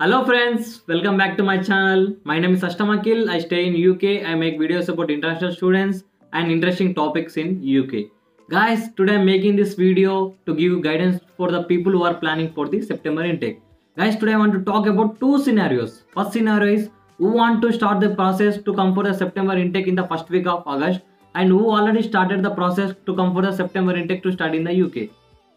Hello friends, welcome back to my channel. My name is Astam Akhil. I stay in UK. I make videos about international students and interesting topics in UK. Guys, today I'm making this video to give you guidance for the people who are planning for the September intake. Guys, today I want to talk about two scenarios. First scenario is who want to start the process to come for the September intake in the first week of August and who already started the process to come for the September intake to study in the UK.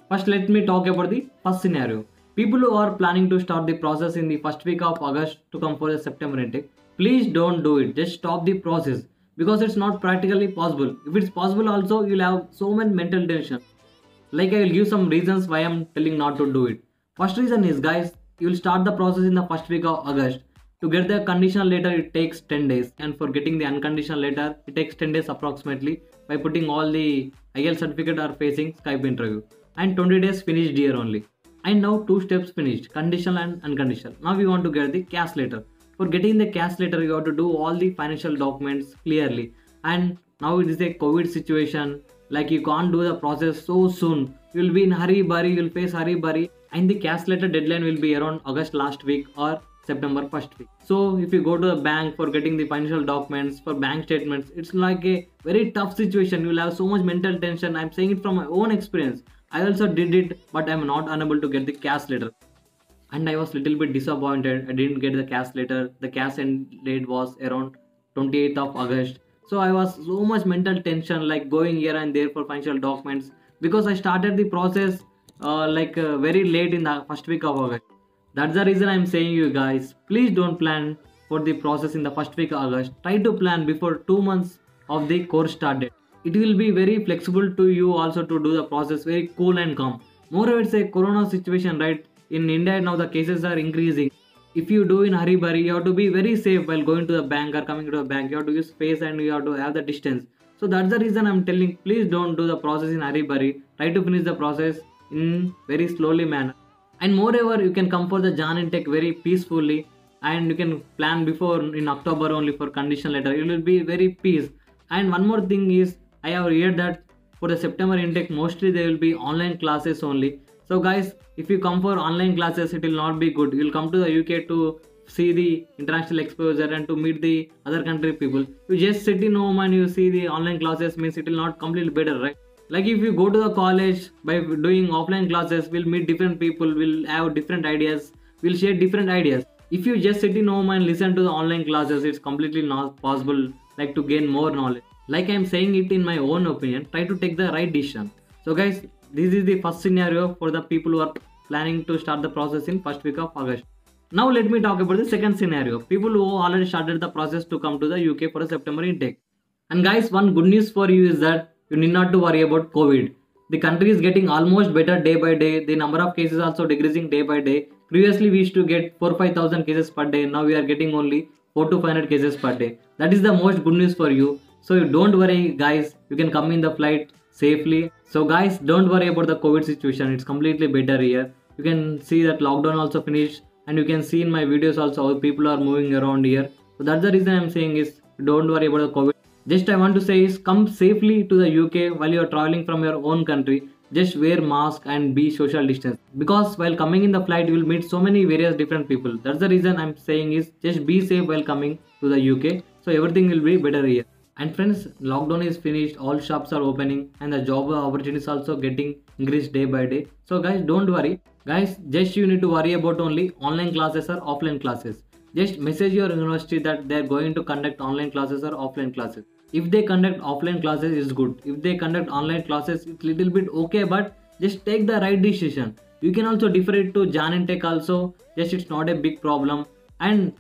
First, let me talk about the first scenario. People who are planning to start the process in the first week of August to come for the September intake, please don't do it. Just stop the process because it's not practically possible. If it's possible, also you'll have so many mental tension. Like I will give some reasons why I'm telling not to do it. First reason is, guys, you'll start the process in the first week of August. To get the conditional letter, it takes 10 days, and for getting the unconditional letter, it takes 10 days approximately by putting all the IELTS certificate or facing Skype interview. And 20 days finished year only and now two steps finished conditional and unconditional. Now we want to get the CAS letter. For getting the CAS letter you have to do all the financial documents clearly. And now it is a covid situation like you can't do the process so soon. You will be in hurry burry you will face hurry burry and the CAS letter deadline will be around august last week or september first week. So if you go to the bank for getting the financial documents for bank statements it's like a very tough situation. You'll have so much mental tension. I'm saying it from my own experience I also did it, but I'm not unable to get the CAS letter. And I was a little bit disappointed. I didn't get the CAS letter. The CAS end date was around 28th of August. So I was so much mental tension, like going here and there for financial documents, because I started the process uh, like uh, very late in the first week of August. That's the reason I'm saying you guys, please don't plan for the process in the first week of August. Try to plan before two months of the course start date it will be very flexible to you also to do the process very cool and calm. Moreover it's a corona situation right? In india now the cases are increasing. If you do in hurry burry you have to be very safe while going to the bank or coming to the bank. You have to use face and you have to have the distance. So that's the reason i'm telling please don't do the process in hurry burry try to finish the process in very slowly manner. And moreover you can come for the jan intake very peacefully. And you can plan before in october only for condition letter. It will be very peace. And one more thing is I have heard that for the September intake, mostly there will be online classes only. So, guys, if you come for online classes, it will not be good. You'll come to the UK to see the international exposure and to meet the other country people. You just sit in home and you see the online classes means it will not completely better, right? Like if you go to the college by doing offline classes, we'll meet different people, we'll have different ideas, we'll share different ideas. If you just sit in home and listen to the online classes, it's completely not possible like to gain more knowledge like i'm saying it in my own opinion try to take the right decision. So guys this is the first scenario for the people who are planning to start the process in first week of august. Now let me talk about the second scenario. People who already started the process to come to the uk for the september intake. And guys one good news for you is that you need not to worry about covid. The country is getting almost better day by day. The number of cases also decreasing day by day. Previously we used to get 4 5000 cases per day. Now we are getting only 4 to 500 cases per day. That is the most good news for you so you don't worry guys. You can come in the flight safely. So guys don't worry about the covid situation. It's completely better here. You can see that lockdown also finished and you can see in my videos also how people are moving around here. So that's the reason i'm saying is don't worry about the covid. Just i want to say is come safely to the uk while you are traveling from your own country. Just wear mask and be social distance. Because while coming in the flight you will meet so many various different people. That's the reason i'm saying is just be safe while coming to the uk so everything will be better here and friends lockdown is finished. All shops are opening and the job opportunities also getting increased day by day. So guys don't worry. Guys just you need to worry about only online classes or offline classes. Just message your university that they're going to conduct online classes or offline classes. If they conduct offline classes it's good. If they conduct online classes it's little bit okay but just take the right decision. You can also defer it to jan intake also. Just it's not a big problem. And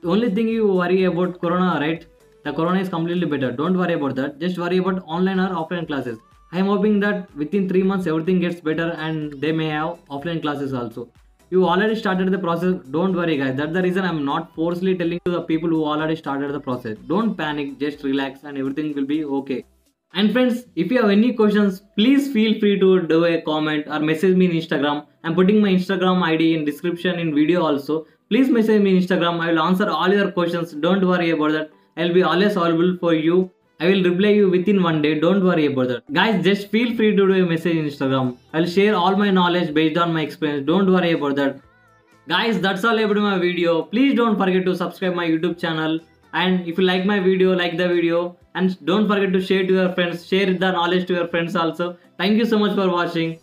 the only thing you worry about corona right the corona is completely better. Don't worry about that. Just worry about online or offline classes. I am hoping that within three months everything gets better and they may have offline classes also. You already started the process. Don't worry guys. That's the reason i'm not forcefully telling to the people who already started the process. Don't panic. Just relax and everything will be okay. And friends if you have any questions please feel free to do a comment or message me in instagram. I'm putting my instagram id in description in video also. Please message me in instagram. I will answer all your questions. Don't worry about that I'll be always available for you. I will reply you within one day. Don't worry about that. Guys, just feel free to do a message in Instagram. I'll share all my knowledge based on my experience. Don't worry about that. Guys, that's all about my video. Please don't forget to subscribe my YouTube channel. And if you like my video, like the video. And don't forget to share to your friends. Share the knowledge to your friends also. Thank you so much for watching.